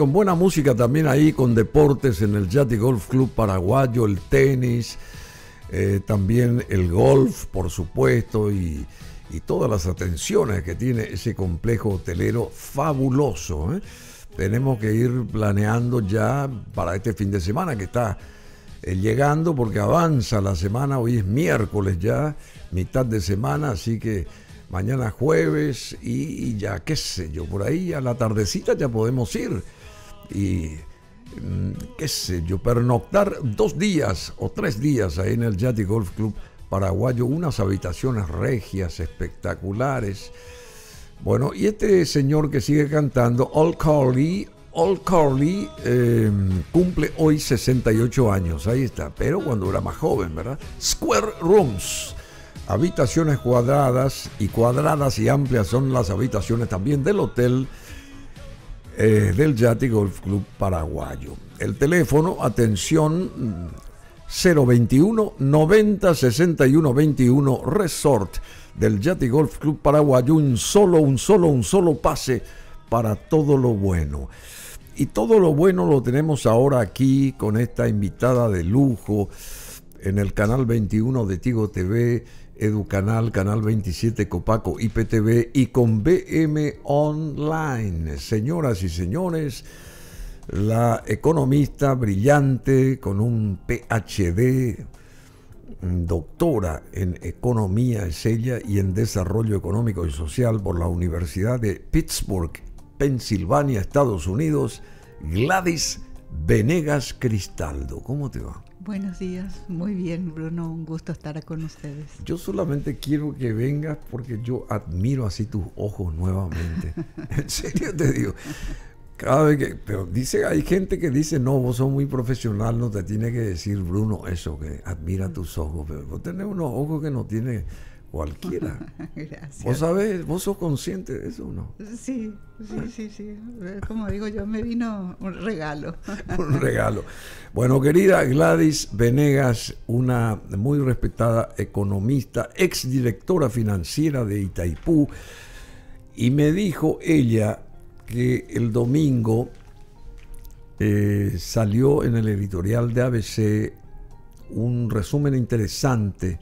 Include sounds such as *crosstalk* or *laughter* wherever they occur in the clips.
con buena música también ahí, con deportes en el Yati Golf Club Paraguayo, el tenis, eh, también el golf, por supuesto, y, todas las atenciones que tiene ese complejo hotelero fabuloso. ¿eh? Tenemos que ir planeando ya para este fin de semana que está eh, llegando, porque avanza la semana, hoy es miércoles ya, mitad de semana, así que mañana jueves y, ya, qué sé yo, por ahí a la tardecita ya podemos ir y mm, qué sé yo, pernoctar dos días o tres días ahí en el Yati Golf Club paraguayo, unas habitaciones regias, espectaculares. Bueno, y este señor que sigue cantando, Old Carly, Old Carly em, cumple hoy 68 años, ahí está, pero cuando era más joven, ¿verdad? Square Rooms habitaciones cuadradas y cuadradas y amplias son las habitaciones también del hotel eh, del Yati Golf Club Paraguayo. El teléfono, atención, 021 90 61 21 Resort del Yati Golf Club Paraguayo. Un solo, un solo, un solo pase para todo lo bueno. Y todo lo bueno lo tenemos ahora aquí con esta invitada de lujo en el canal 21 de Tigo TV Educanal, Canal 27, Copaco, IPTV y con BM Online. Señoras y señores, la economista brillante con un PhD, doctora en economía es ella y en desarrollo económico y social por la Universidad de Pittsburgh, Pensilvania, Estados Unidos, Gladys Venegas Cristaldo. ¿Cómo te va? Buenos días, muy bien Bruno, un gusto estar con ustedes. Yo solamente quiero que vengas porque yo admiro así tus ojos nuevamente. *laughs* en serio te digo. Cada vez que, pero dice, hay gente que dice, no, vos sos muy profesional, no te tiene que decir Bruno eso, que admira tus ojos, pero vos tenés unos ojos que no tiene cualquiera. *laughs* Gracias. ¿Vos sabés, vos sos consciente de eso o no? Sí, sí, sí, sí. Como digo yo, me vino un regalo. *laughs* un regalo. Bueno, querida Gladys Venegas, una muy respetada economista, exdirectora financiera de Itaipú, y me dijo ella que el domingo eh, salió en el editorial de ABC un resumen interesante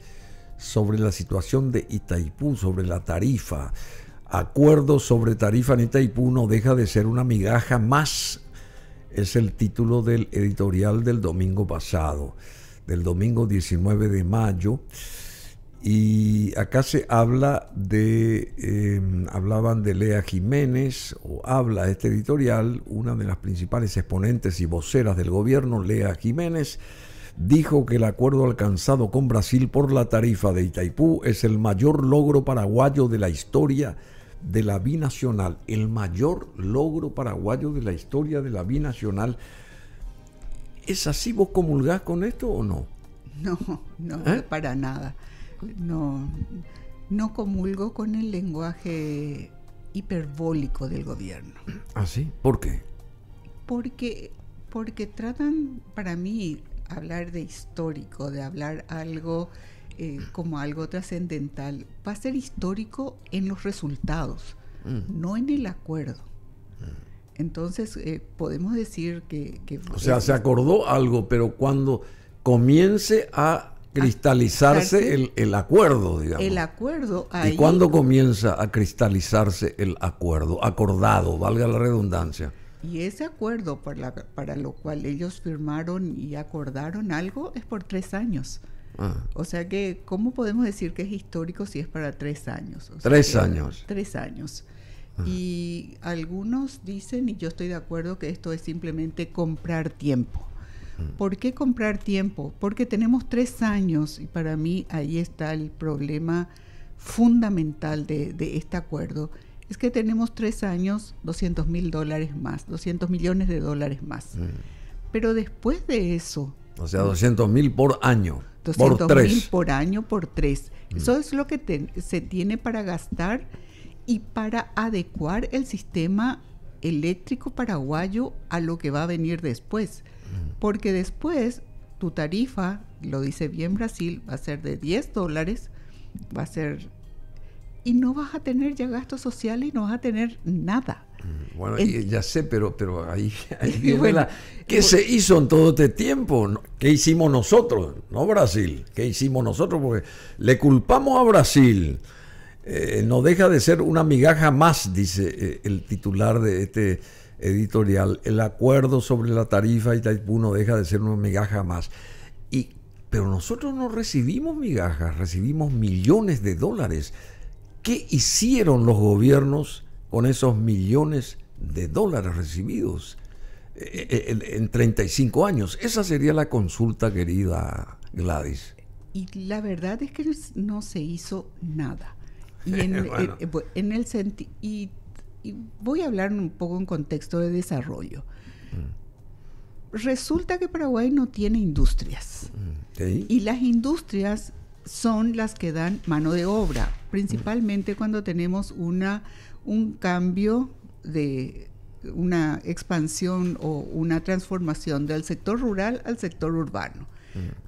sobre la situación de Itaipú, sobre la tarifa. Acuerdo sobre tarifa en Itaipú no deja de ser una migaja más. Es el título del editorial del domingo pasado, del domingo 19 de mayo. Y acá se habla de, em, hablaban de Lea Jiménez, o habla este editorial, una de las principales exponentes y voceras del gobierno, Lea Jiménez, dijo que el acuerdo alcanzado con Brasil por la tarifa de Itaipú es el mayor logro paraguayo de la historia de la binacional, el mayor logro paraguayo de la historia de la binacional. ¿Es así vos comulgás con esto o no? No, no, ¿Eh? para nada. No, no comulgo con el lenguaje hiperbólico del gobierno. ¿Ah, sí? ¿Por qué? Porque, porque tratan, para mí, hablar de histórico, de hablar algo eh, como algo trascendental, va a ser histórico en los resultados, mm. no en el acuerdo. Mm. Entonces, eh, podemos decir que, O sea, se acordó algo, pero cuando comience a cristalizarse el, el, acuerdo, digamos. El acuerdo. ¿Y cuándo comienza a cristalizarse el acuerdo? Acordado, valga la redundancia. Y ese acuerdo para, para lo cual ellos firmaron y acordaron algo es por tres años. Ah. O sea que, ¿cómo podemos decir que es histórico si es para tres años? tres años. Tres años. Ah. Y algunos dicen, y yo estoy de acuerdo, que esto es simplemente comprar tiempo. Mm. ¿Por qué comprar tiempo? Porque tenemos tres años y para mí ahí está el problema fundamental de, de este acuerdo es que tenemos tres años 200 mil dólares más, 200 millones de dólares más. Mm. Pero después de eso... O sea, 200 mil por año. 200 mil por año por tres. Mm. Eso es lo que se tiene para gastar y para adecuar el sistema eléctrico paraguayo a lo que va a venir después. Mm. Porque después tu tarifa, lo dice bien Brasil, va a ser de 10 dólares, va a ser y no vas a tener ya gastos sociales y no vas a tener nada. Mm, bueno, ya sé, pero, pero ahí, *laughs* viene ¿Qué se hizo en todo este tiempo? ¿Qué hicimos nosotros? No Brasil. ¿Qué hicimos nosotros? Porque le culpamos a Brasil. Eh, no deja de ser una migaja más, dice eh, el titular de este editorial. El acuerdo sobre la tarifa Itaipú no deja de ser una migaja más. Y, pero nosotros no recibimos migajas, recibimos millones de dólares. ¿Qué hicieron los gobiernos con esos millones de dólares recibidos eh, en 35 años? Esa sería la consulta, querida Gladys. Y la verdad es que no se hizo nada. Y *laughs* en, eh, en, el sentido y, voy a hablar un poco en contexto de desarrollo. Mm. Resulta que Paraguay no tiene industrias. Mm, y las industrias son las que dan mano de obra, principalmente cuando tenemos una, un cambio de una expansión o una transformación del sector rural al sector urbano.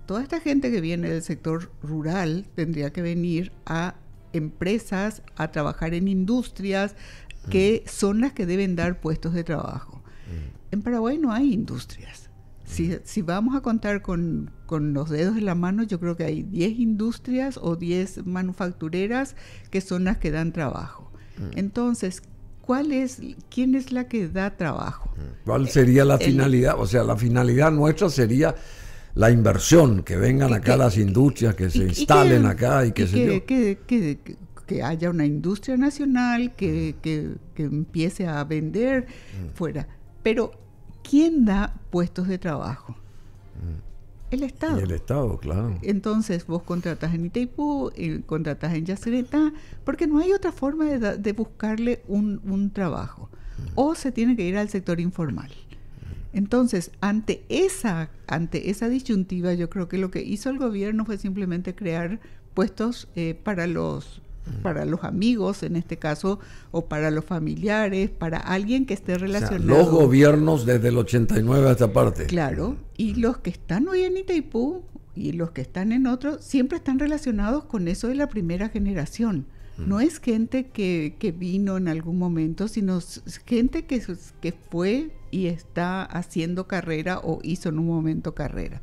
Toda esta gente que viene del sector rural tendría que venir a empresas, a trabajar en industrias que son las que deben dar puestos de trabajo. En Paraguay no hay industrias. Si, mm. vamos a contar con, los dedos de la mano, yo creo que hay 10 industrias o 10 manufactureras que son las que dan trabajo. Entonces, ¿cuál es, quién es la que da trabajo? ¿Cuál sería la finalidad? O sea, la finalidad nuestra sería la inversión, que vengan acá las industrias, que se instalen acá y que, se que, que, haya una industria nacional que, empiece a vender mm. fuera. Pero, ¿quién da puestos de trabajo? Mm. El Estado. el Estado, claro. Entonces vos contratas en Itaipú, y contratas en Yacyretá, porque no hay otra forma de, buscarle un, un trabajo. O se tiene que ir al sector informal. Entonces, ante esa, ante esa disyuntiva, yo creo que lo que hizo el gobierno fue simplemente crear puestos eh, para los para los amigos en este caso o para los familiares, para alguien que esté relacionado. los gobiernos desde el 89 a esta parte. Claro, y los que están hoy en Itaipú y los que están en otros siempre están relacionados con eso de la primera generación. No es gente que, que, vino en algún momento, sino gente que, que fue y está haciendo carrera o hizo en un momento carrera.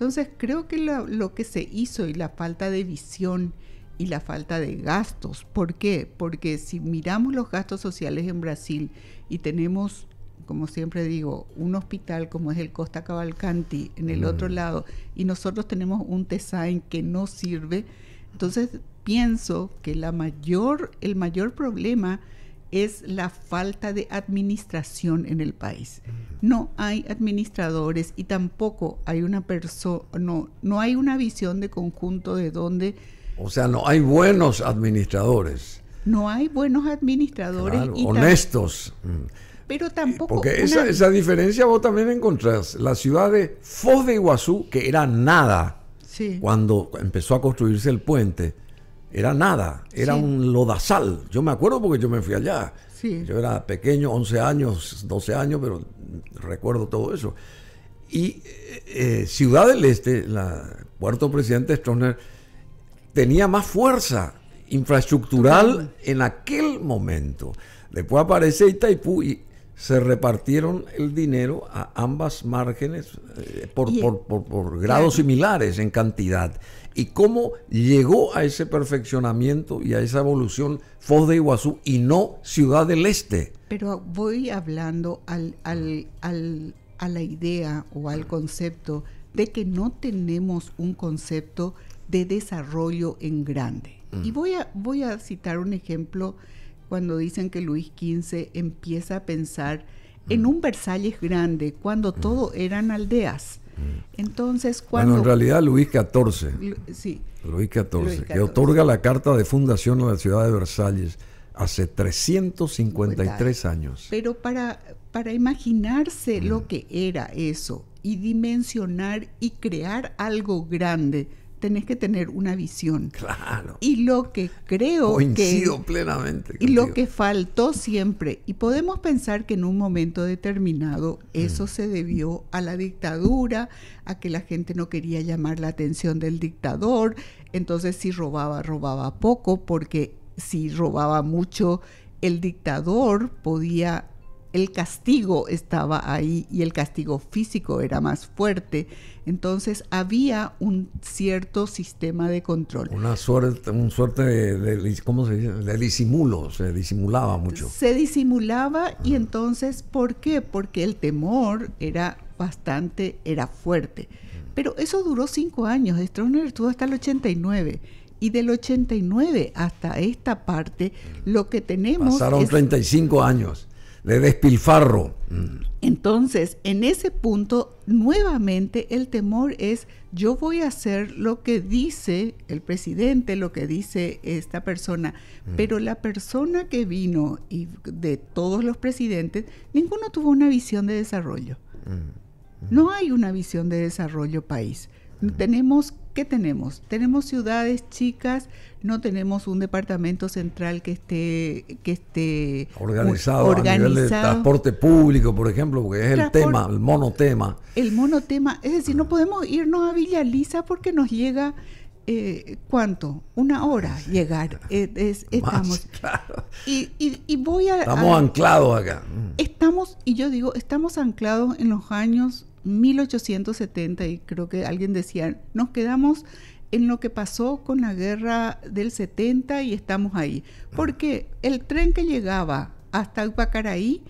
Entonces creo que lo, que se hizo y la falta de visión y la falta de gastos, ¿por qué? Porque si miramos los gastos sociales en Brasil y tenemos, como siempre digo, un hospital como es el Costa Cavalcanti en el otro lado y nosotros tenemos un design que no sirve, entonces pienso que la mayor, el mayor problema es la falta de administración en el país. No hay administradores y tampoco hay una persona, no, no hay una visión de conjunto de dónde... O sea, no hay buenos administradores. No hay buenos administradores. honestos. Pero tampoco... Porque esa, esa, diferencia vos también encontrás. La ciudad de Foz de Iguazú, que era nada cuando empezó a construirse el puente, era nada, era un lodazal. Yo me acuerdo porque yo me fui allá. Yo era pequeño, 11 años, 12 años, pero recuerdo todo eso. Y eh, eh, Ciudad del Este, la Puerto Presidente Stroner, tenía más fuerza infraestructural en aquel momento. Después aparece Itaipú y se repartieron el dinero a ambas márgenes eh, por, por, grados similares en cantidad y cómo llegó a ese perfeccionamiento y a esa evolución Foz de Iguazú y no Ciudad del Este. Pero voy hablando al, al, al, a la idea o al concepto de que no tenemos un concepto de desarrollo en grande. Y mm. voy a, voy a citar un ejemplo cuando dicen que Luis XV empieza a pensar en mm. un Versalles grande, cuando mm. todo eran aldeas. Entonces, cuando... Bueno, en realidad Luis XIV. sí. Luis XIV, que otorga la carta de fundación a la ciudad de Versalles hace 353 años. Pero para, para imaginarse lo que era eso y dimensionar y crear algo grande, tenés que tener una visión. Claro. Y lo que creo Coincido plenamente. Y lo que faltó siempre, y podemos pensar que en un momento determinado eso mm. se debió a la dictadura, a que la gente no quería llamar la atención del dictador, entonces si robaba, robaba poco, porque si robaba mucho, el dictador podía el castigo estaba ahí y el castigo físico era más fuerte. Entonces había un cierto sistema de control. Una suerte, un suerte de, ¿cómo se dice? de disimulo, se disimulaba mucho. Se disimulaba y entonces, ¿por qué? Porque el temor era bastante, era fuerte. Pero eso duró cinco años, Stroessner estuvo hasta el 89. Y del 89 hasta esta parte, lo que tenemos... Pasaron 35 años de despilfarro. Entonces, en ese punto, nuevamente el temor es, yo voy a hacer lo que dice el presidente, lo que dice esta persona, mm. pero la persona que vino y de todos los presidentes, ninguno tuvo una visión de desarrollo. Mm. Mm. No hay una visión de desarrollo país. Tenemos ¿Qué tenemos? Tenemos ciudades chicas, no tenemos un departamento central que esté que esté organizado, a nivel de transporte público, por ejemplo, porque es el tema, el monotema. El monotema, es decir, no podemos irnos a Villa Lisa porque nos llega eh, ¿cuánto? Una hora llegar. *laughs* Es, estamos. y, y, voy a. Estamos anclados acá. Estamos, y yo digo, estamos anclados en los años 1870 y creo que alguien decía, nos quedamos en lo que pasó con la guerra del 70 y estamos ahí. Porque el tren que llegaba hasta Ipacaraí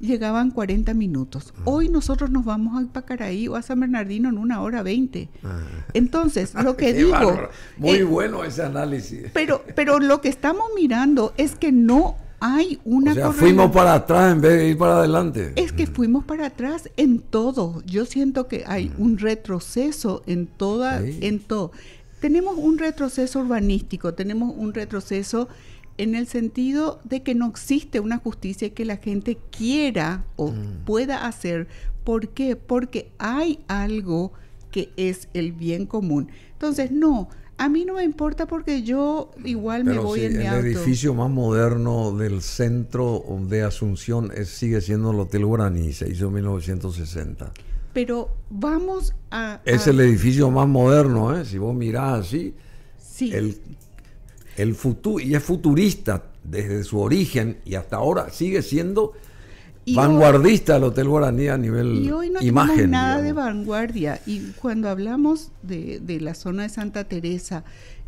llegaban 40 minutos. Hoy nosotros nos vamos a Ipacaraí o a San Bernardino en una hora 20. Entonces, lo *laughs* que digo... Muy eh, bueno ese análisis. Pero, pero lo que estamos mirando es que no hay una... O sea, fuimos para atrás en vez de ir para adelante. Es que fuimos para atrás en todo. Yo siento que hay mm. un retroceso en toda, en todo. Tenemos un retroceso urbanístico, tenemos un retroceso en el sentido de que no existe una justicia que la gente quiera o mm. pueda hacer. ¿Por qué? Porque hay algo que es el bien común. Entonces, no, a mí no me importa porque yo igual me voy en mi auto. El edificio más moderno del centro de Asunción sigue siendo el Hotel Guaraní, se hizo en 1960. Pero vamos a... Es el edificio más moderno, ¿eh? si vos mirás así. Sí. El, el futuro, y es futurista desde su origen y hasta ahora sigue siendo vanguardista el Hotel Guaraní a nivel y hoy no imagen. nada de vanguardia. Y cuando hablamos de, de, la zona de Santa Teresa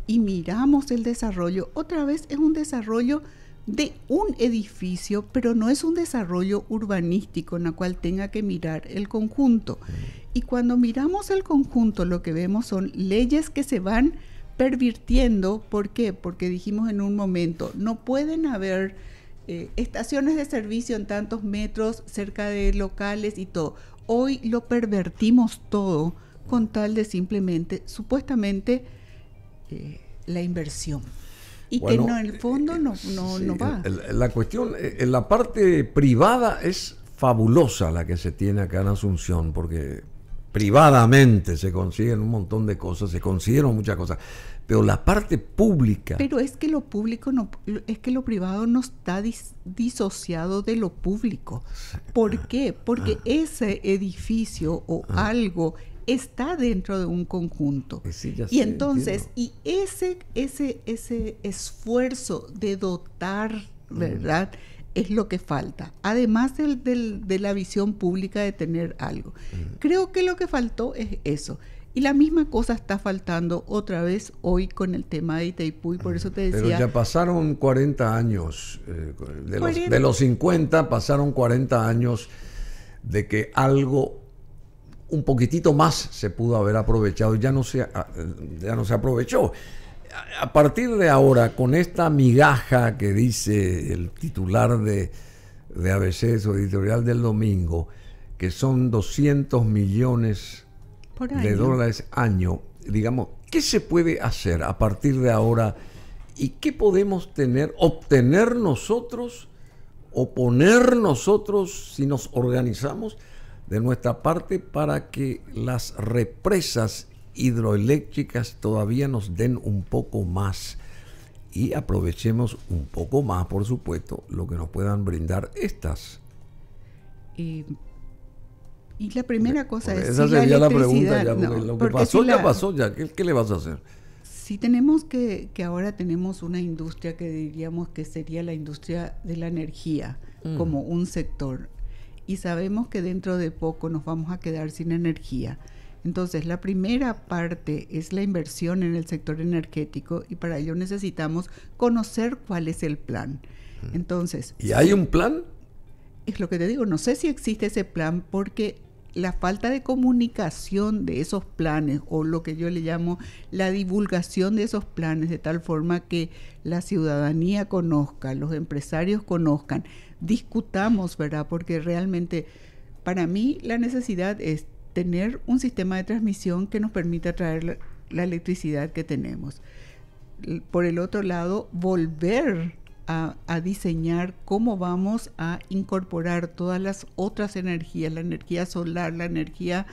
y miramos el desarrollo, otra vez es un desarrollo de un edificio, pero no es un desarrollo urbanístico en el cual tenga que mirar el conjunto. Y cuando miramos el conjunto, lo que vemos son leyes que se van pervirtiendo. ¿Por qué? Porque dijimos en un momento, no pueden haber eh, estaciones de servicio en tantos metros cerca de locales y todo. Hoy lo pervertimos todo con tal de simplemente, supuestamente, eh, la inversión. Y que no, en el fondo no, no, va. la cuestión, eh, en la parte privada es fabulosa la que se tiene acá en Asunción, porque privadamente se consiguen un montón de cosas, se consiguieron muchas cosas pero la parte pública. Pero es que lo público no, es que lo privado no está disociado de lo público. ¿Por qué? Porque ah. ese edificio o ah. algo está dentro de un conjunto. y entonces, y ese, ese, ese esfuerzo de dotar, mm. ¿verdad? Es lo que falta, además del, de la visión pública de tener algo. Mm. Creo que lo que faltó es eso. Y la misma cosa está faltando otra vez hoy con el tema de Itaipú y por eso te decía... Pero ya pasaron 40 años, eh, de, los, de, los, 50 pasaron 40 años de que algo un poquitito más se pudo haber aprovechado ya no se, ya no se aprovechó. A partir de ahora, con esta migaja que dice el titular de, de ABC, su editorial del domingo, que son 200 millones de dólares año, digamos, ¿qué se puede hacer a partir de ahora y qué podemos tener, obtener nosotros o poner nosotros si nos organizamos de nuestra parte para que las represas hidroeléctricas todavía nos den un poco más y aprovechemos un poco más, por supuesto, lo que nos puedan brindar estas. Y la primera cosa es... Esa sería la, pregunta ya, lo que pasó ya pasó ya, ¿qué, le vas a hacer? si tenemos que, que ahora tenemos una industria que diríamos que sería la industria de la energía mm. como un sector y sabemos que dentro de poco nos vamos a quedar sin energía. Entonces, la primera parte es la inversión en el sector energético y para ello necesitamos conocer cuál es el plan. Mm. Entonces, ¿y hay un plan? Es lo que te digo, no sé si existe ese plan porque la falta de comunicación de esos planes o lo que yo le llamo la divulgación de esos planes de tal forma que la ciudadanía conozca, los empresarios conozcan, discutamos, ¿verdad? Porque realmente para mí la necesidad es tener un sistema de transmisión que nos permita traer la, electricidad que tenemos. Por el otro lado, volver a, diseñar cómo vamos a incorporar todas las otras energías, la energía solar, la energía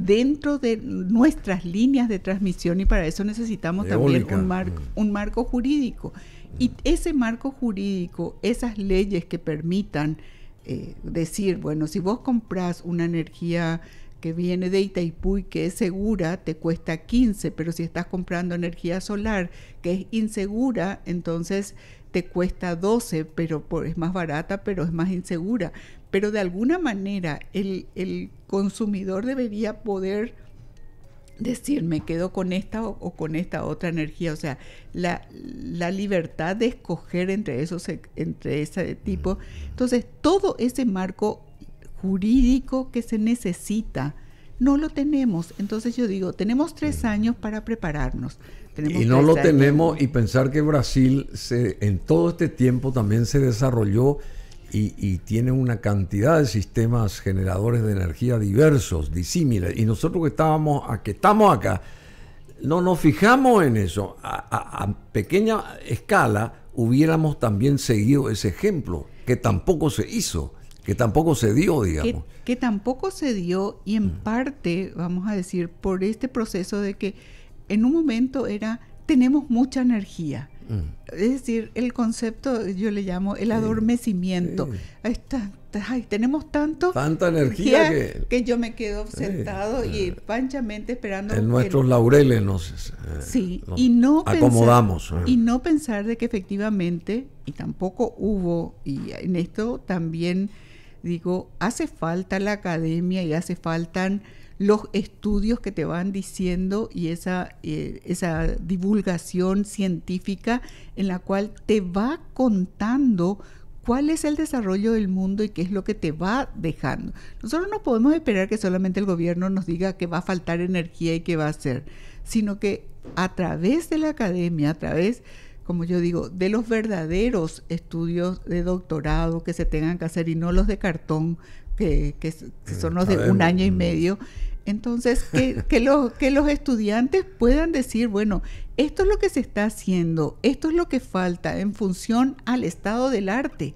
dentro de nuestras líneas de transmisión y para eso necesitamos también un, mm. un marco jurídico. Y ese marco jurídico, esas leyes que permitan eh, decir, bueno, si vos compras una energía que viene de Itaipú y que es segura, te cuesta 15, pero si estás comprando energía solar que es insegura, entonces te cuesta 12, pero es más barata, pero es más insegura. Pero de alguna manera el, el consumidor debería poder decir, me quedo con esta o, con esta otra energía. O sea, la, la, libertad de escoger entre, esos, entre ese tipo. Entonces, todo ese marco jurídico que se necesita, no lo tenemos. Entonces yo digo, tenemos tres años para prepararnos y no lo tenemos y pensar que Brasil se, en todo este tiempo también se desarrolló y, tiene una cantidad de sistemas generadores de energía diversos, disímiles. Y nosotros que estábamos, que estamos acá, no nos fijamos en eso. A, pequeña escala hubiéramos también seguido ese ejemplo, que tampoco se hizo, que tampoco se dio, digamos. que tampoco se dio y en mm. parte, vamos a decir, por este proceso de que en un momento era, tenemos mucha energía. Mm. Es decir, el concepto yo le llamo el adormecimiento. tenemos tanto tanta energía, que, yo me quedo sentado y panchamente esperando en nuestros laureles nos, eh, sí, y no acomodamos eh. y no pensar de que efectivamente y tampoco hubo y en esto también digo hace falta la academia y hace faltan los estudios que te van diciendo y esa, eh, esa divulgación científica en la cual te va contando cuál es el desarrollo del mundo y qué es lo que te va dejando. Nosotros no podemos esperar que solamente el gobierno nos diga que va a faltar energía y que va a hacer, sino que a través de la academia, a través, como yo digo, de los verdaderos estudios de doctorado que se tengan que hacer y no los de cartón, que, son los de un año y medio. Entonces, que, *laughs* que, los, que los estudiantes puedan decir, bueno, esto es lo que se está haciendo, esto es lo que falta en función al estado del arte.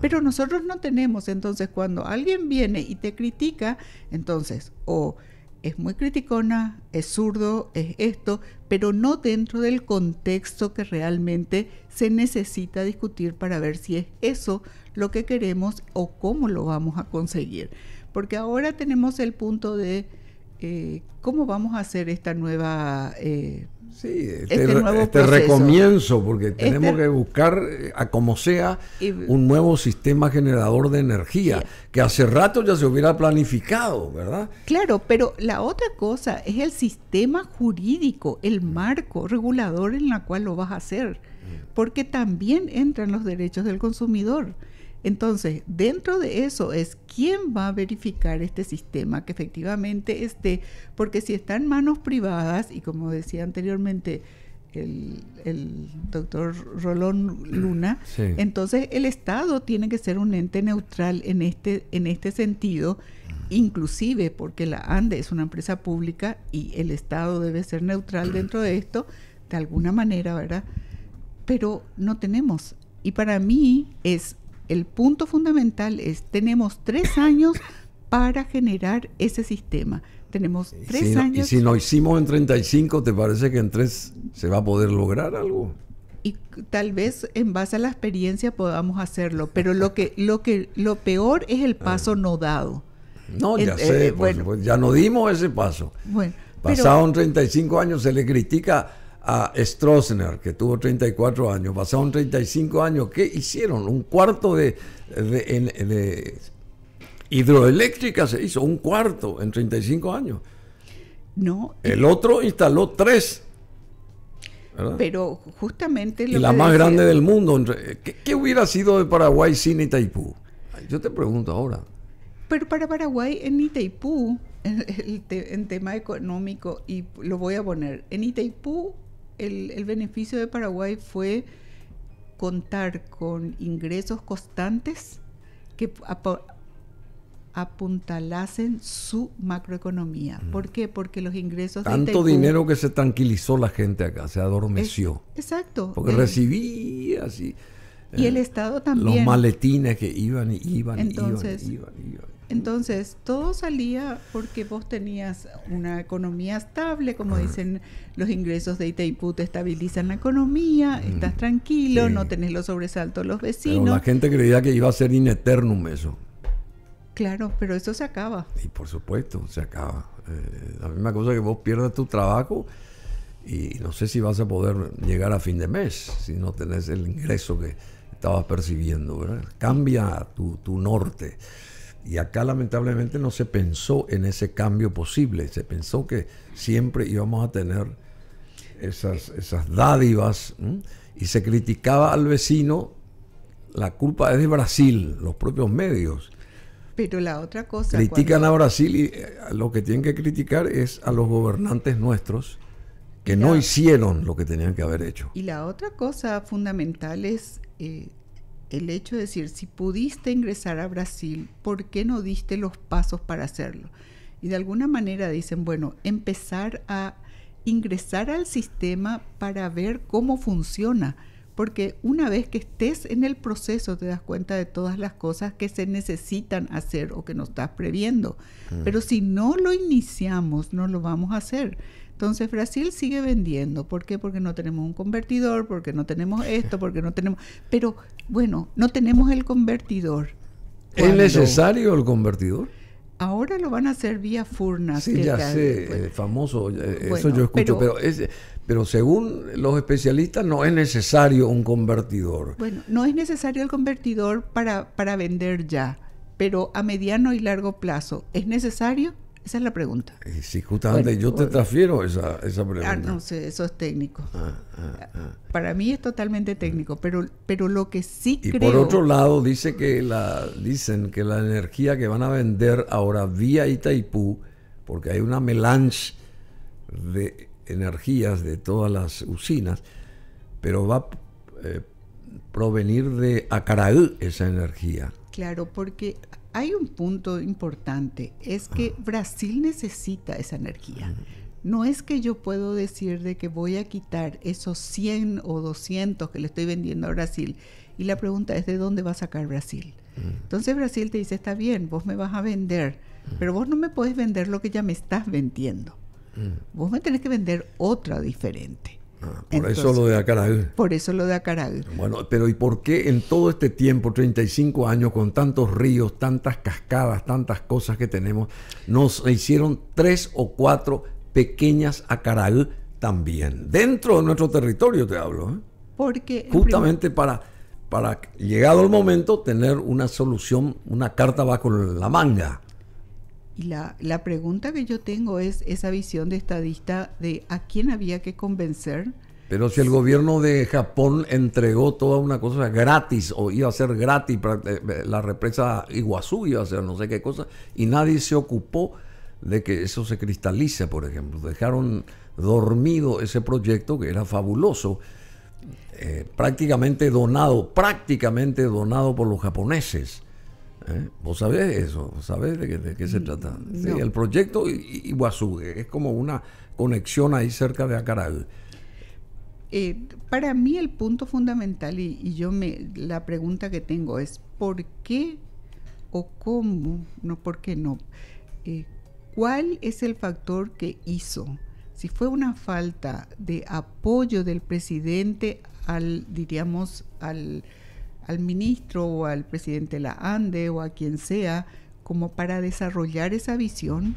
Pero nosotros no tenemos, entonces cuando alguien viene y te critica, entonces, o es muy criticona, es zurdo, es esto, pero no dentro del contexto que realmente se necesita discutir para ver si es eso lo que queremos o cómo lo vamos a conseguir. Porque ahora tenemos el punto de eh, cómo vamos a hacer esta nueva... Eh, sí, este, este, este recomienzo, porque tenemos este que buscar, eh, a como sea, un nuevo sistema generador de energía, que hace rato ya se hubiera planificado, ¿verdad? Claro, pero la otra cosa es el sistema jurídico, el marco regulador en el cual lo vas a hacer, mm. porque también entran los derechos del consumidor. Entonces, dentro de eso es quién va a verificar este sistema que efectivamente esté, porque si está en manos privadas, y como decía anteriormente el, doctor Rolón Luna, *clears throat* entonces el Estado tiene que ser un ente neutral en este, en este sentido, inclusive porque la ANDE es una empresa pública y el Estado debe ser neutral *clears throat* dentro de esto, de alguna manera, ¿verdad? Pero no tenemos. Y para mí es el punto fundamental es, tenemos tres años para generar ese sistema. Tenemos tres años. y si lo hicimos en 35, ¿te parece que en tres se va a poder lograr algo? Y tal vez en base a la experiencia podamos hacerlo, pero lo que lo que lo peor es el paso no dado. No, ya sé, eh, bueno, ya no dimos ese paso. Bueno, Pasado en 35 años se le critica a Stroessner, que tuvo 34 años, pasaron 35 años, ¿qué hicieron? Un cuarto de, de, hidroeléctrica se hizo, un cuarto en 35 años. No. El otro instaló tres. Pero justamente... y la más grande del mundo. ¿Qué, hubiera sido de Paraguay sin Itaipú? Yo te pregunto ahora. Pero para Paraguay, en Itaipú, *laughs* en, tema económico, y lo voy a poner, en Itaipú el, beneficio de Paraguay fue contar con ingresos constantes que apuntalasen su macroeconomía. ¿Por qué? Porque los ingresos... Tanto dinero que se tranquilizó la gente acá, se adormeció. exacto. Porque recibía así... Y el eh, Estado también. Los maletines que iban y iban y iban, y iban, Entonces, todo salía porque vos tenías una economía estable, como dicen los ingresos de Itaipú te estabilizan la economía, estás tranquilo, no tenés los sobresaltos de los vecinos. la gente creía que iba a ser in eternum eso. Claro, pero eso se acaba. Y por supuesto, se acaba. Eh, la misma cosa que vos pierdas tu trabajo y no sé si vas a poder llegar a fin de mes si no tenés el ingreso que estabas percibiendo. ¿verdad? Cambia tu, tu norte. Y acá lamentablemente no se pensó en ese cambio posible. Se pensó que siempre íbamos a tener esas, esas dádivas y se criticaba al vecino. La culpa es de Brasil, los propios medios. Pero la otra cosa... Critican a Brasil y eh, lo que tienen que criticar es a los gobernantes nuestros que no hicieron lo que tenían que haber hecho. Y la otra cosa fundamental es eh, el hecho de decir, si pudiste ingresar a Brasil, ¿por qué no diste los pasos para hacerlo? Y de alguna manera dicen, bueno, empezar a ingresar al sistema para ver cómo funciona porque una vez que estés en el proceso te das cuenta de todas las cosas que se necesitan hacer o que no estás previendo. Mm. Pero si no lo iniciamos, no lo vamos a hacer. Entonces Brasil sigue vendiendo. ¿Por qué? Porque no tenemos un convertidor, porque no tenemos esto, porque no tenemos... Pero bueno, no tenemos el convertidor. ¿Es necesario el convertidor? Ahora lo van a hacer vía Furnas. Sí, ya sé, famoso, eh, eso yo escucho, pero, es, pero según los especialistas no es necesario un convertidor. Bueno, no es necesario el convertidor para, para vender ya, pero a mediano y largo plazo, ¿es necesario? Esa es la pregunta. Sí, justamente yo te transfiero esa, esa pregunta. Ah, no sé, eso es técnico. Ah, ah, ah. Para mí es totalmente técnico, pero, pero lo que sí y creo... por otro lado, dice que la, dicen que la energía que van a vender ahora vía Itaipú, porque hay una melange de energías de todas las usinas, pero va a eh, provenir de Acaraú esa energía. Claro, porque hay un punto importante, es que Brasil necesita esa energía. No es que yo puedo decir de que voy a quitar esos 100 o 200 que le estoy vendiendo a Brasil. Y la pregunta es, ¿de dónde va a sacar Brasil? Entonces Brasil te dice, está bien, vos me vas a vender, pero vos no me puedes vender lo que ya me estás vendiendo. Vos me tenés que vender otra diferente. Ah, por eso lo de Acaraú. Por eso lo de Acaraú. Bueno, pero ¿y por qué en todo este tiempo, 35 años, con tantos ríos, tantas cascadas, tantas cosas que tenemos, nos hicieron tres o cuatro pequeñas Acaraú también? Dentro de nuestro territorio te hablo. ¿eh? Porque... Justamente para, para, llegado el momento, tener una solución, una carta bajo la manga. Y la, la, pregunta que yo tengo es esa visión de estadista de a quién había que convencer. Pero si el gobierno de Japón entregó toda una cosa gratis, o iba a ser gratis, eh, eh, la represa Iguazú iba a ser no sé qué cosa, y nadie se ocupó de que eso se cristalice, por ejemplo. Dejaron dormido ese proyecto que era fabuloso, eh, prácticamente donado, prácticamente donado por los japoneses. ¿Eh? ¿Vos sabés eso? ¿Sabés de qué, se mm, trata? el proyecto Iguazú es como una conexión ahí cerca de Acaral. Eh, para mí el punto fundamental y, yo me la pregunta que tengo es ¿por qué o cómo? No, ¿por qué no? Eh, ¿Cuál es el factor que hizo? Si fue una falta de apoyo del presidente al, diríamos, al al ministro o al presidente de la ANDE o a quien sea como para desarrollar esa visión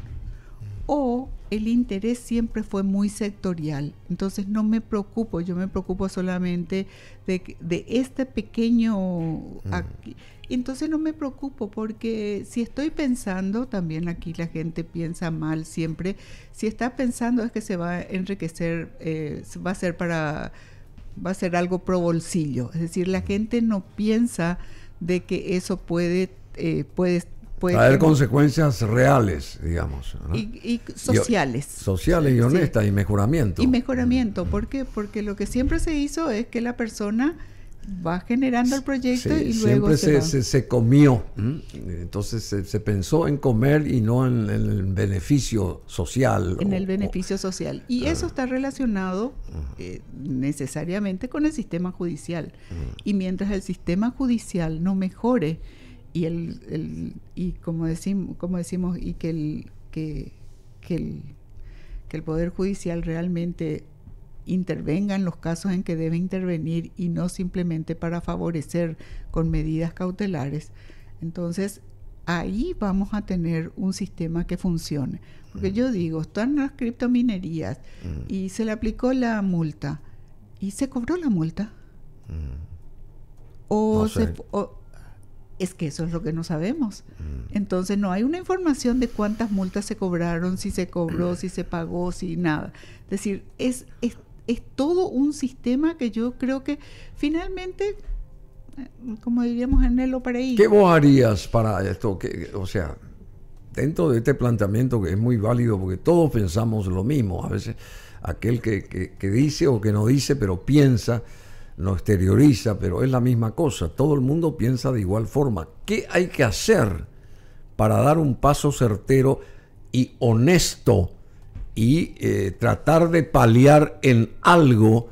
o el interés siempre fue muy sectorial. Entonces no me preocupo, yo me preocupo solamente de, de este pequeño... Aquí. Entonces no me preocupo porque si estoy pensando, también aquí la gente piensa mal siempre, si está pensando es que se va a enriquecer, eh, va a ser para, va a ser algo pro bolsillo. Es decir, la gente no piensa de que eso puede, eh, puede puede traer consecuencias reales, digamos. Y, sociales. sociales y honestas y mejoramiento. Y mejoramiento. ¿Por qué? Porque lo que siempre se hizo es que la persona va generando el proyecto y luego siempre se, se, comió. Entonces se, pensó en comer y no en, el beneficio social. En el beneficio social. Y eso está relacionado eh, necesariamente con el sistema judicial. Y mientras el sistema judicial no mejore, y el, el y como decimos como decimos y que el que, que el que el poder judicial realmente intervenga en los casos en que debe intervenir y no simplemente para favorecer con medidas cautelares entonces ahí vamos a tener un sistema que funcione. Porque yo digo están las criptominerías y se le aplicó la multa y se cobró la multa. O, se, es que eso es lo que no sabemos. Entonces no hay una información de cuántas multas se cobraron, si se cobró, si se pagó, si nada. Es decir, es, es, todo un sistema que yo creo que finalmente, eh, como diríamos en el paraíso. ¿Qué vos harías para esto? o sea, dentro de este planteamiento que es muy válido porque todos pensamos lo mismo. A veces aquel que, que dice o que no dice, pero piensa no exterioriza, pero es la misma cosa. Todo el mundo piensa de igual forma. ¿Qué hay que hacer para dar un paso certero y honesto y eh, tratar de paliar en algo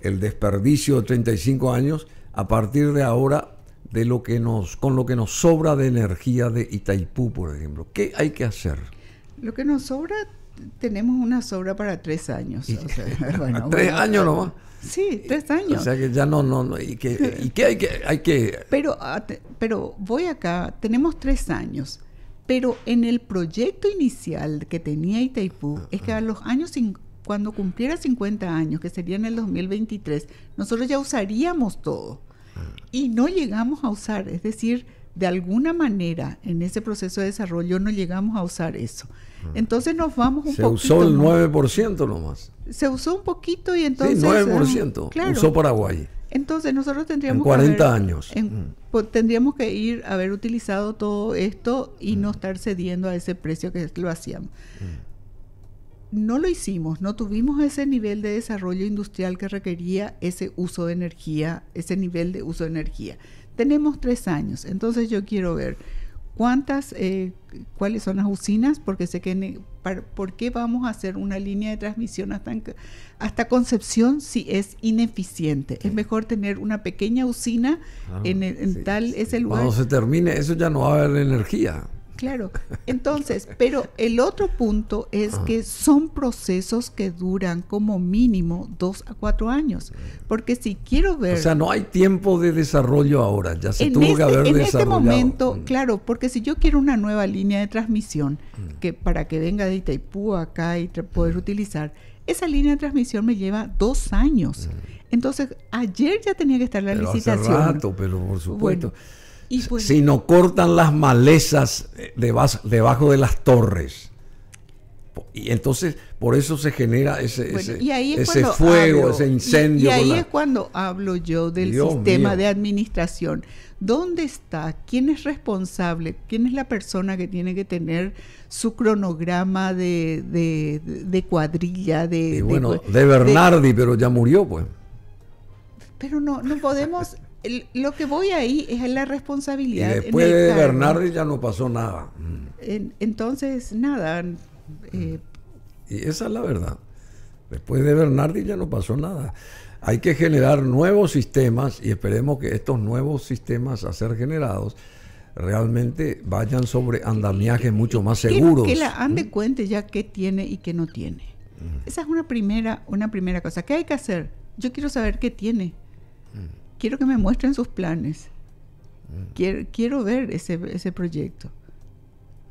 el desperdicio de 35 años a partir de ahora de lo que nos con lo que nos sobra de energía de Itaipú, por ejemplo? ¿Qué hay que hacer? Lo que nos sobra tenemos una sobra para tres años. *laughs* *laughs* tres años nomás. Sí, tres años. O sea que ya no, no, no y, que, y que hay que... Hay que... Pero, pero voy acá, tenemos tres años, pero en el proyecto inicial que tenía Itaipú, es que a los años, cuando cumpliera 50 años, que sería en el 2023, nosotros ya usaríamos todo. Y no llegamos a usar, es decir, de alguna manera en ese proceso de desarrollo no llegamos a usar eso. Entonces nos vamos un poquito. Se usó el 9% nomás. Se usó un poquito y entonces. Sí, 9%. Claro. Usó Paraguay. Entonces nosotros tendríamos. En 40 años. Mm. tendríamos que ir, haber utilizado todo esto y no mm. estar cediendo a ese precio que lo hacíamos. Mm. No lo hicimos, no tuvimos ese nivel de desarrollo industrial que requería ese uso de energía, ese nivel de uso de energía. Tenemos tres años, entonces yo quiero ver cuántas, eh, cuáles son las usinas, porque sé que por qué vamos a hacer una línea de transmisión hasta, hasta Concepción si es ineficiente. Es mejor tener una pequeña usina ah, en, tal ese lugar. Cuando se termine, eso ya no va a haber energía. Claro. *laughs* Entonces, pero el otro punto es que son procesos que duran como mínimo dos a cuatro años. Porque si quiero ver... O sea, no hay tiempo de desarrollo ahora, ya se tuvo que este, haber en este momento, mm. claro, porque si yo quiero una nueva línea de transmisión mm. que para que venga de Itaipú acá y poder utilizar, esa línea de transmisión me lleva dos años. Mm. Entonces, ayer ya tenía que estar la licitación. Hace rato, pero por supuesto. Pues si no cortan las malezas debajo de las torres. Y entonces por eso se genera ese, fuego, ese incendio. Y, ahí es cuando hablo yo del sistema de administración. ¿Dónde está? ¿Quién es responsable? ¿Quién es la persona que tiene que tener su cronograma de, cuadrilla? De, bueno, de, Bernardi, pero ya murió, pues. Pero no, no podemos lo que voy ahí es la responsabilidad. Y después de Bernardi ya no pasó nada. entonces, nada. Eh, y esa es la verdad. Después de Bernardi ya no pasó nada. Hay que generar nuevos sistemas y esperemos que estos nuevos sistemas a ser generados realmente vayan sobre andamiajes mucho más seguros. Que, la ande cuente ya qué tiene y qué no tiene. Esa es una primera, una primera cosa. ¿Qué hay que hacer? Yo quiero saber qué tiene quiero que me muestren sus planes. Mm. Quiero, quiero ver ese, ese proyecto.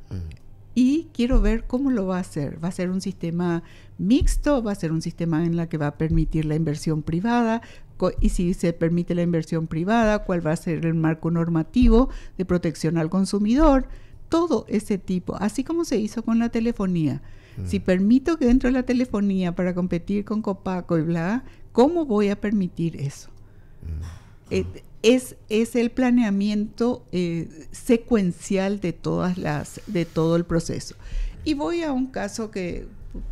Mm. y quiero ver cómo lo va a hacer. ¿Va a ser un sistema mixto? ¿Va a ser un sistema en la que va a permitir la inversión privada? Y si se permite la inversión privada, ¿cuál va a ser el marco normativo de protección al consumidor? Todo ese tipo, así como se hizo con la telefonía. Mm. Si permito que dentro de la telefonía para competir con Copaco y bla, ¿cómo voy a permitir eso? Mm. Eh, es, es el planeamiento eh, secuencial de todas las, de todo el proceso. Y voy a un caso que,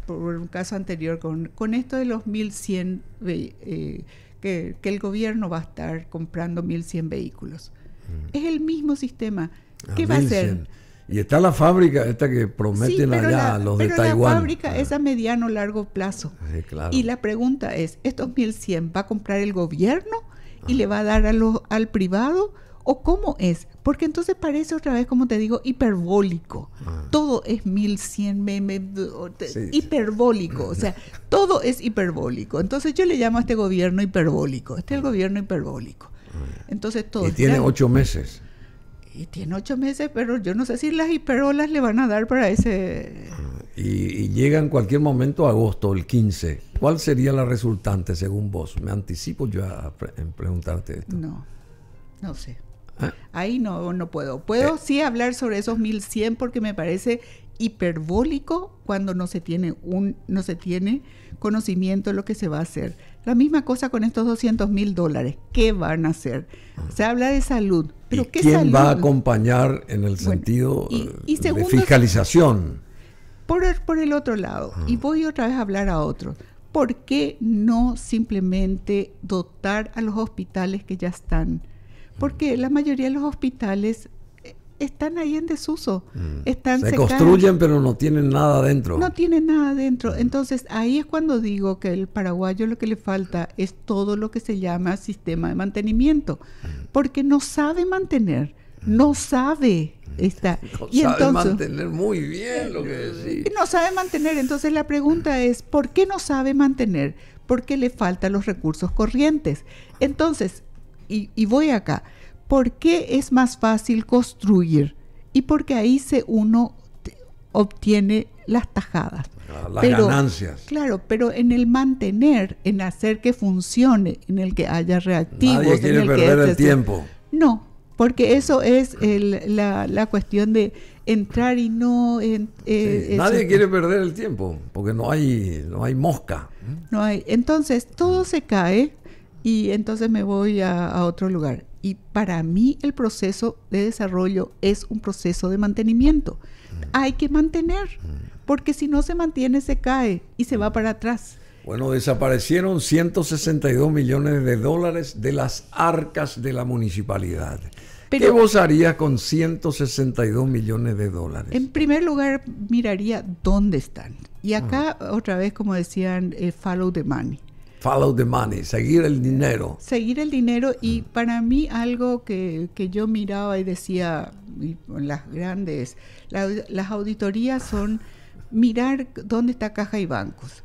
por un caso anterior, con, con esto de los 1100, eh, que, que, el gobierno va a estar comprando 1100 vehículos. Mm. Es el mismo sistema. Ah, ¿Qué va a hacer? Y está la fábrica esta que prometen allá, los de Taiwán. La fábrica es a mediano largo plazo. Y la pregunta es, ¿estos 1100 va a comprar el gobierno y le va a dar a al privado? ¿O cómo es? Porque entonces parece otra vez, como te digo, hiperbólico. Ah. Todo es 1100, meme, hiperbólico. O sea, *laughs* todo es hiperbólico. Entonces yo le llamo a este gobierno hiperbólico. Este es el gobierno hiperbólico. Ah. Entonces todo. Y tiene ocho meses. Y tiene ocho meses, pero yo no sé si las hiperolas le van a dar para ese... Ah, y, llega en cualquier momento agosto, el 15. ¿Cuál sería la resultante según vos? Me anticipo yo a en preguntarte esto. No, no sé. ¿Ah? Ahí no, no puedo. Puedo eh. sí hablar sobre esos 1100 porque me parece hiperbólico cuando no se tiene un no se tiene conocimiento de lo que se va a hacer. La misma cosa con estos 200 mil dólares. ¿Qué van a hacer? Se habla de salud, pero ¿qué ¿Quién va a acompañar en el sentido eh, de fiscalización? Por el, por el otro lado, y voy otra vez a hablar a otros. ¿Por qué no simplemente dotar a los hospitales que ya están? Porque la mayoría de los hospitales están ahí en desuso. Mm. Están se construyen pero no tienen nada dentro. No tienen nada dentro. Entonces ahí es cuando digo que el paraguayo lo que le falta es todo lo que se llama sistema de mantenimiento, mm. porque no sabe mantener, mm. no sabe. Está. No y sabe mantener muy bien lo que decís. No sabe mantener. Entonces la pregunta es, ¿por qué no sabe mantener? Porque le faltan los recursos corrientes. Entonces, y, y voy acá ¿Por qué es más fácil construir? Y porque ahí se uno obtiene las tajadas. Ah, las ganancias. Claro, pero en el mantener, en hacer que funcione, en el que haya reactivos. Nadie quiere perder el tiempo. No, porque eso es la, cuestión de entrar y no... Eh, nadie quiere perder el tiempo, porque no hay, no hay mosca. No hay. Entonces, todo se cae y entonces me voy a otro lugar. Y para mí el proceso de desarrollo es un proceso de mantenimiento. Mm. Hay que mantener, mm. porque si no se mantiene se cae y se va mm. para atrás. Bueno, desaparecieron 162 millones de dólares de las arcas de la municipalidad. ¿Qué vos harías con 162 millones de dólares? En primer lugar, miraría dónde están. Y acá, otra vez, como decían, eh, follow the money. Follow the money, seguir el dinero. Seguir el dinero y para mí algo que, yo miraba y decía, las grandes, las auditorías son mirar dónde está caja y bancos.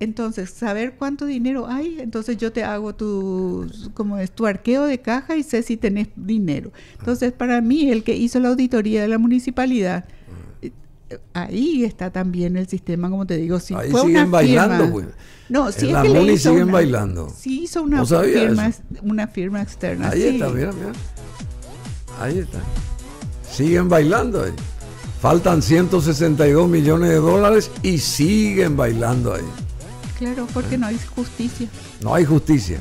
Entonces, saber cuánto dinero hay, entonces yo te hago tu, como es, tu arqueo de caja y sé si tenés dinero. Entonces, para mí, el que hizo la auditoría de la municipalidad, ahí está también el sistema, como te digo. Si ahí siguen bailando, pues. No, si es que le hizo siguen una, bailando. Sí hizo una, firma, una firma externa. Ahí está, mira, mira. Ahí está. Siguen bailando ahí. Faltan 162 millones de dólares y siguen bailando ahí. Claro, porque no hay justicia. No hay justicia.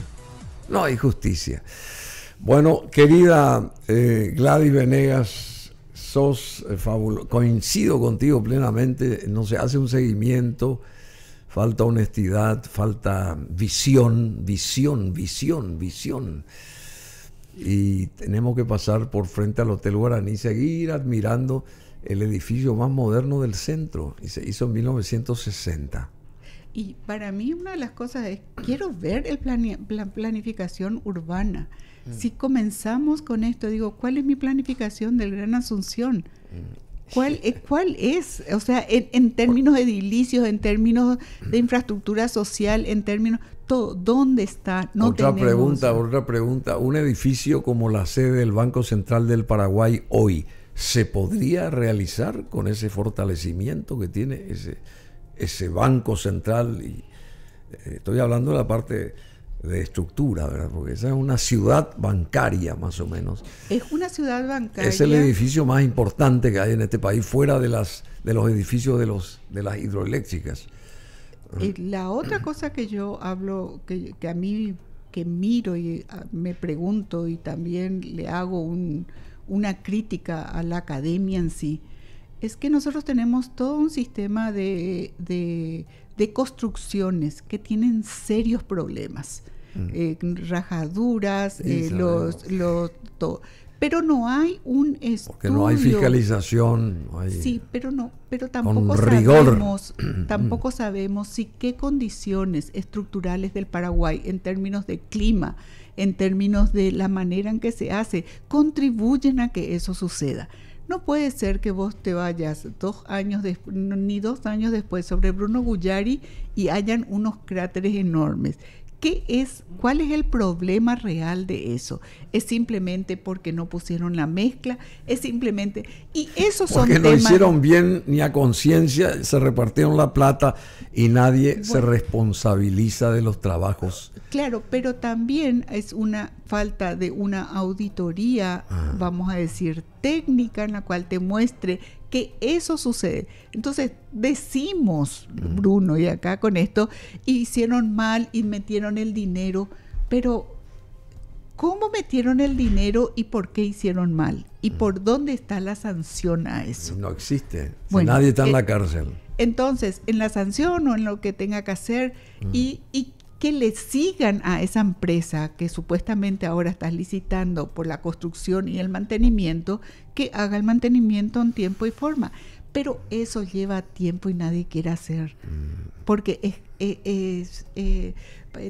No hay justicia. Bueno, querida eh, Gladys Venegas, sos eh, fabuloso. Coincido contigo plenamente, no se hace un seguimiento, falta honestidad, falta visión, visión, visión, visión. Y tenemos que pasar por frente al Hotel Guaraní, seguir admirando el edificio más moderno del centro, y se hizo en 1960. Y para mí una de las cosas es, quiero ver el la planificación urbana. Mm. Si comenzamos con esto, digo, ¿cuál es mi planificación del Gran Asunción? Mm. ¿Cuál, es, ¿Cuál es? O sea, en, términos edilicios, en términos de infraestructura social, en términos... Todo, ¿Dónde está? No otra pregunta, otra pregunta. Un edificio como la sede del Banco Central del Paraguay hoy, se podría realizar con ese fortalecimiento que tiene ese, ese banco central. Y, eh, estoy hablando de la parte de estructura, ¿verdad? Porque esa es una ciudad bancaria, más o menos. Es una ciudad bancaria. Es el edificio más importante que hay en este país, fuera de las de los edificios de los de las hidroeléctricas. Eh, la otra cosa que yo hablo, que, que a mí que miro y ah, me pregunto y también le hago una crítica a la academia en sí, es que nosotros tenemos todo un sistema de, de, construcciones que tienen serios problemas. Mm. Eh, rajaduras, eh, los, los pero no hay un estudio. Porque no hay fiscalización. sí, pero no, pero tampoco sabemos, *clears throat* tampoco sabemos si qué condiciones estructurales del Paraguay en términos de clima, en términos de la manera en que se hace, contribuyen a que eso suceda. No puede ser que vos te vayas dos años ni dos años después sobre Bruno Gullari y hayan unos cráteres enormes ¿Qué es, ¿Cuál es el problema real de eso? ¿Es simplemente porque no pusieron la mezcla? ¿Es simplemente... Y esos son Porque no hicieron bien ni a conciencia, se repartieron la plata y nadie se responsabiliza de los trabajos. Claro, pero también es una falta de una auditoría, ah. vamos a decir, técnica en la cual te muestre que eso sucede. Entonces decimos, Bruno, y acá con esto, hicieron mal y metieron el dinero, pero ¿cómo metieron el dinero y por qué hicieron mal? ¿Y por dónde está la sanción a eso? No existe. nadie está en la eh, cárcel. Entonces, en la sanción o en lo que tenga que hacer, y, y que le sigan a esa empresa que supuestamente ahora estás licitando por la construcción y el mantenimiento, que haga el mantenimiento en tiempo y forma. Pero eso lleva tiempo y nadie quiere hacer. Mm. Porque es, es, eh,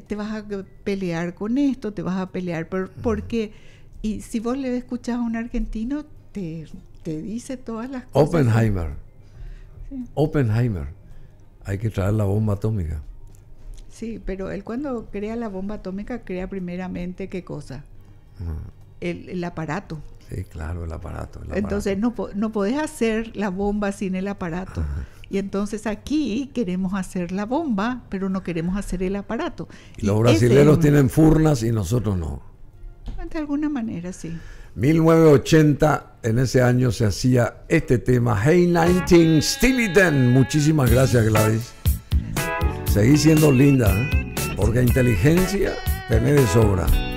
te vas a pelear con esto, te vas a pelear por, mm. porque... Y si vos le escuchas a un argentino, te, te dice todas las cosas. Oppenheimer. Oppenheimer. Hay que traer la bomba atómica. Sí, pero él cuando crea la bomba atómica crea primeramente qué cosa? el, aparato. Sí, claro, el aparato. entonces no, no podés hacer la bomba sin el aparato. Y entonces aquí queremos hacer la bomba, pero no queremos hacer el aparato. los brasileños tienen furnas y nosotros no. De alguna manera, sí. 1980, en ese año se hacía este tema, Hey 19 Stilliten. Muchísimas gracias, Gladys. Seguí siendo linda, ¿eh? porque inteligencia tenés de sobra.